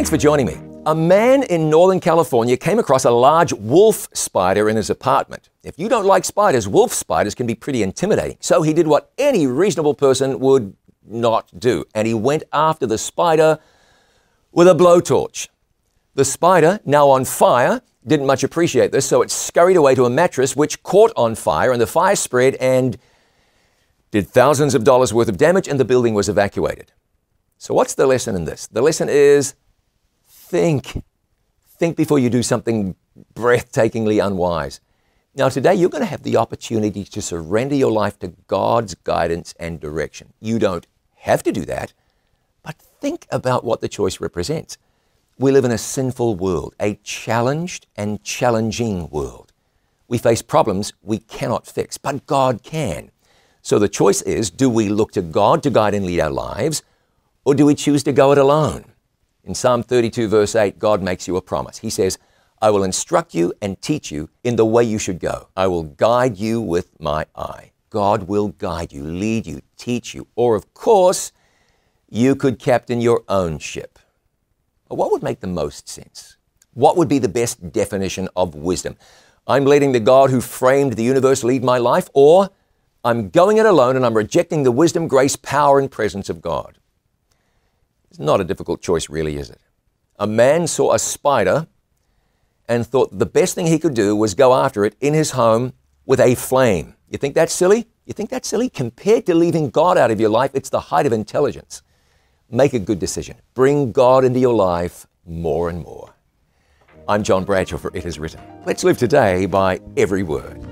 Thanks for joining me. A man in Northern California came across a large wolf spider in his apartment. If you don't like spiders, wolf spiders can be pretty intimidating. So he did what any reasonable person would not do, and he went after the spider with a blowtorch. The spider, now on fire, didn't much appreciate this, so it scurried away to a mattress which caught on fire, and the fire spread and did thousands of dollars worth of damage, and the building was evacuated. So, what's the lesson in this? The lesson is think. Think before you do something breathtakingly unwise. Now, today you're going to have the opportunity to surrender your life to God's guidance and direction. You don't have to do that, but think about what the choice represents. We live in a sinful world, a challenged and challenging world. We face problems we cannot fix, but God can. So the choice is do we look to God to guide and lead our lives, or do we choose to go it alone? In Psalm 32, verse 8, God makes you a promise. He says, I will instruct you and teach you in the way you should go. I will guide you with my eye. God will guide you, lead you, teach you. Or, of course, you could captain your own ship. But what would make the most sense? What would be the best definition of wisdom? I'm letting the God who framed the universe lead my life, or I'm going it alone and I'm rejecting the wisdom, grace, power, and presence of God. It's not a difficult choice, really, is it? A man saw a spider and thought the best thing he could do was go after it in his home with a flame. You think that's silly? You think that's silly? Compared to leaving God out of your life, it's the height of intelligence. Make a good decision. Bring God into your life more and more. I'm John Bradshaw for It Is Written. Let's live today by every word.